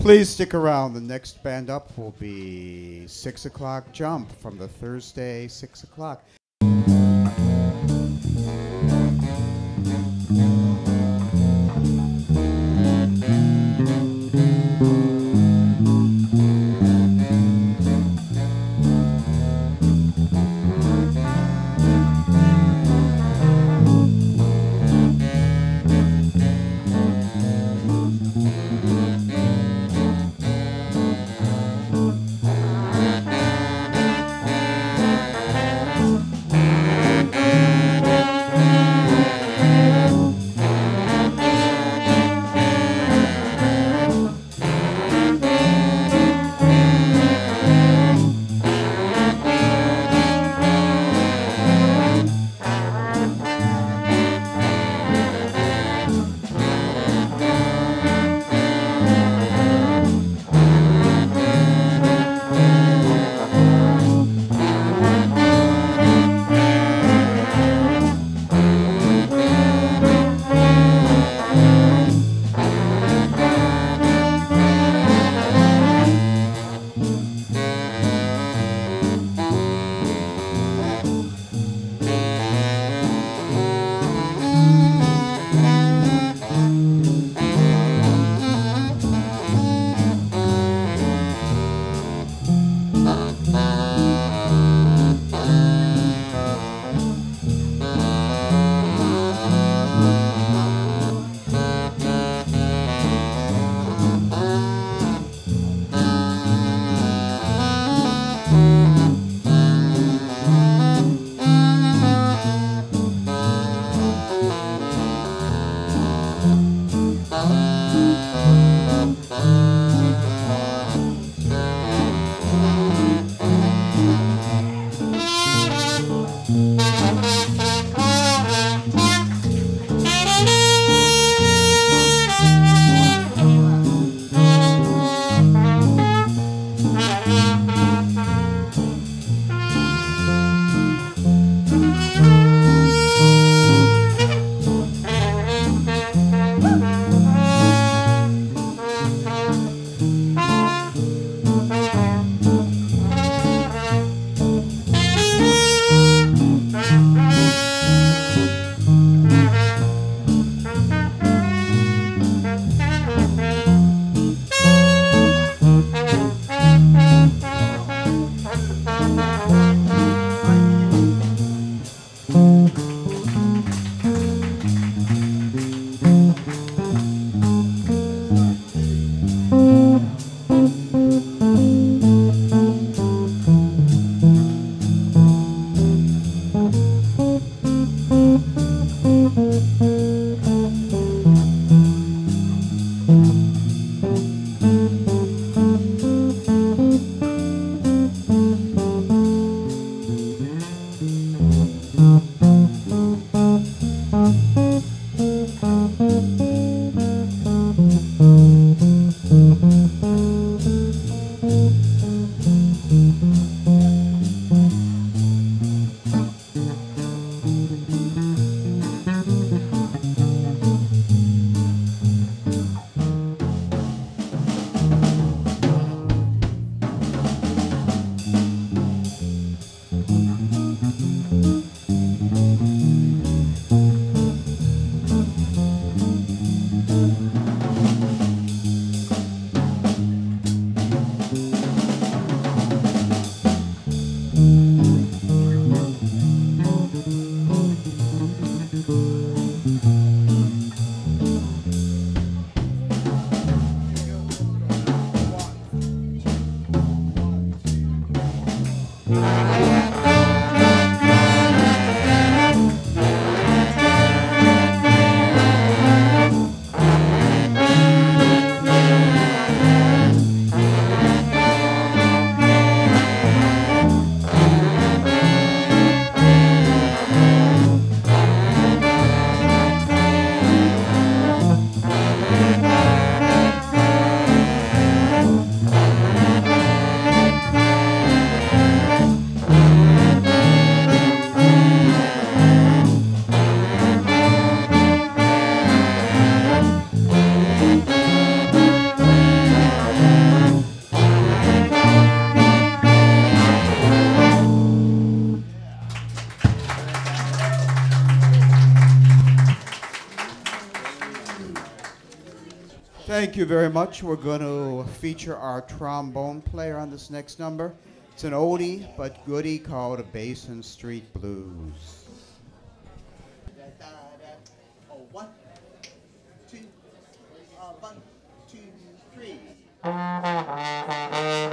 Please stick around. The next band up will be Six O'Clock Jump from the Thursday Six O'Clock. mm Thank you very much. We're going to feature our trombone player on this next number. It's an oldie but goodie called Basin Street Blues. Oh, one, two, uh, one, two, three.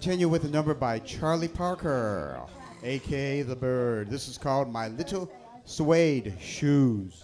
continue with a number by Charlie Parker, aka The Bird. This is called My Little Suede Shoes.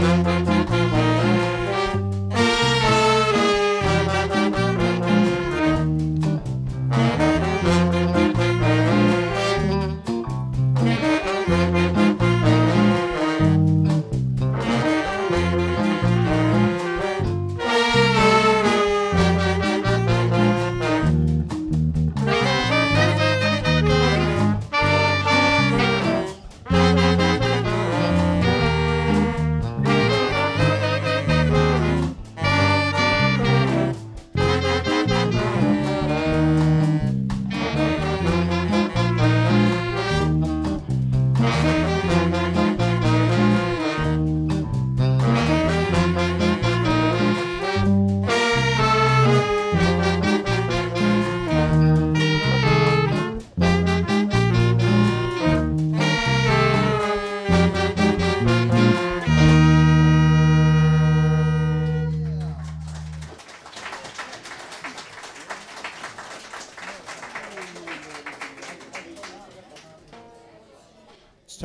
Música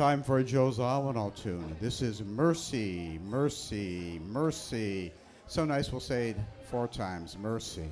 time for a Joe Zawinul tune. This is Mercy, Mercy, Mercy. So nice we'll say it four times Mercy.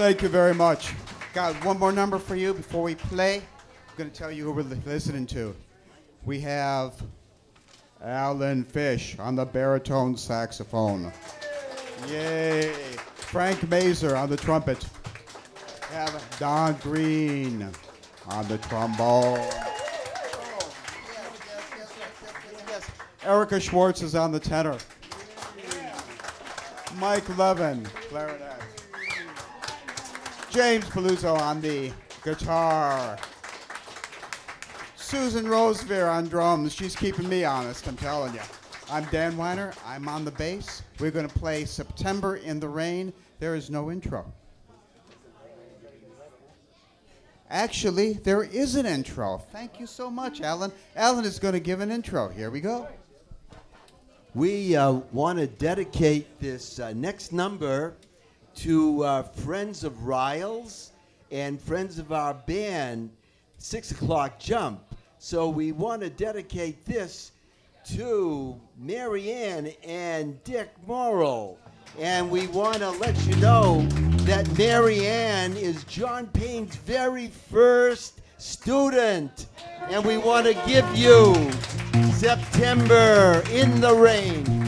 Thank you very much. Got one more number for you before we play. I'm going to tell you who we're listening to. We have Alan Fish on the baritone saxophone. Yay. Frank Mazer on the trumpet. We have Don Green on the trombone. Erica Schwartz is on the tenor. Mike Levin, clarinet. James Paluzzo on the guitar. Susan Rosevere on drums. She's keeping me honest, I'm telling you. I'm Dan Weiner. I'm on the bass. We're going to play September in the Rain. There is no intro. Actually, there is an intro. Thank you so much, Alan. Alan is going to give an intro. Here we go. We uh, want to dedicate this uh, next number to uh, friends of Ryles and friends of our band, Six O'Clock Jump. So we want to dedicate this to Marianne and Dick Morrow. And we want to let you know that Marianne is John Payne's very first student. And we want to give you September in the Rain.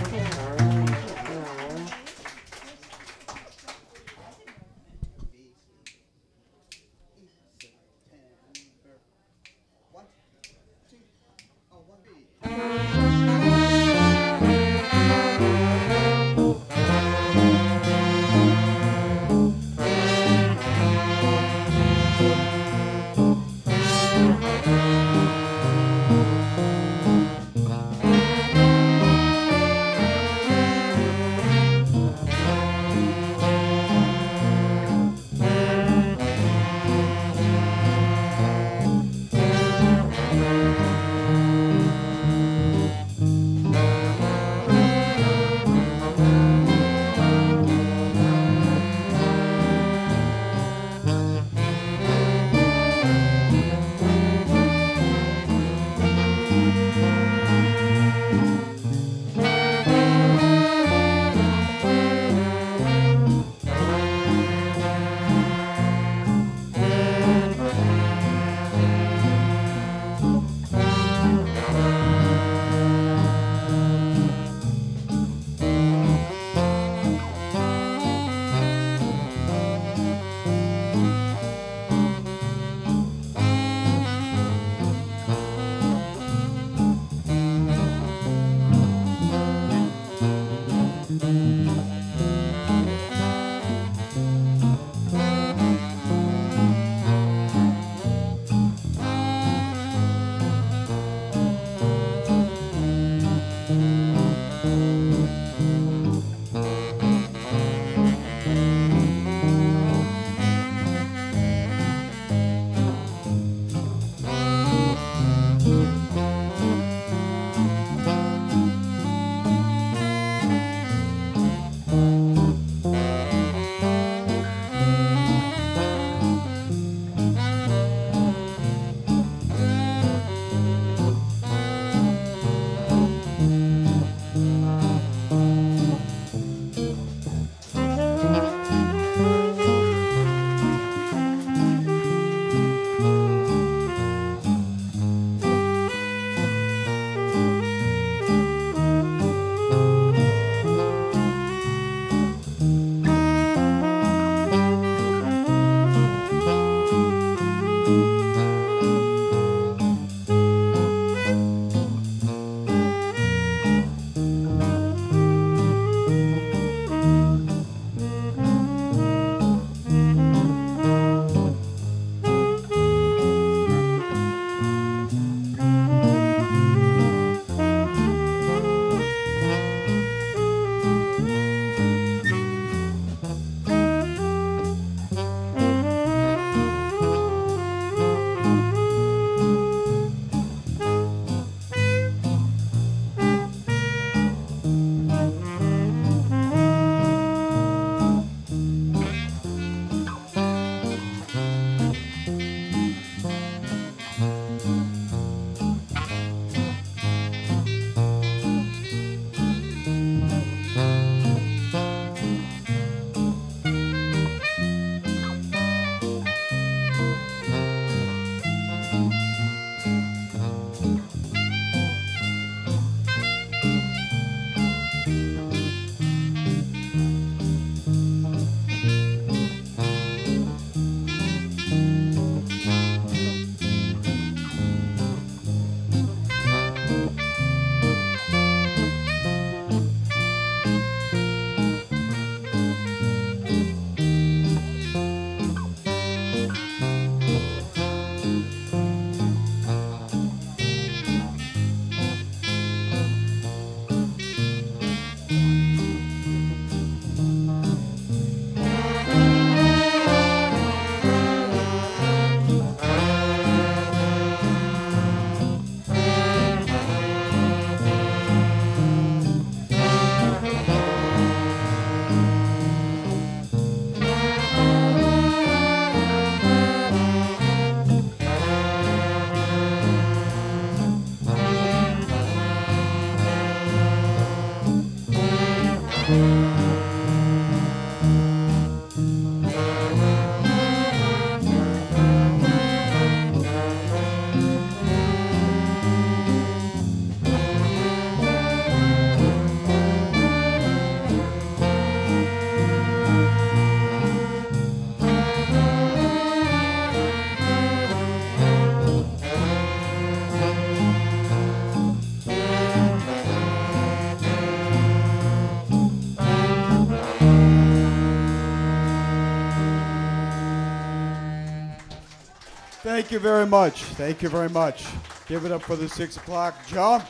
Thank you very much. Thank you very much. Give it up for the six o'clock. Jump,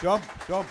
jump, jump.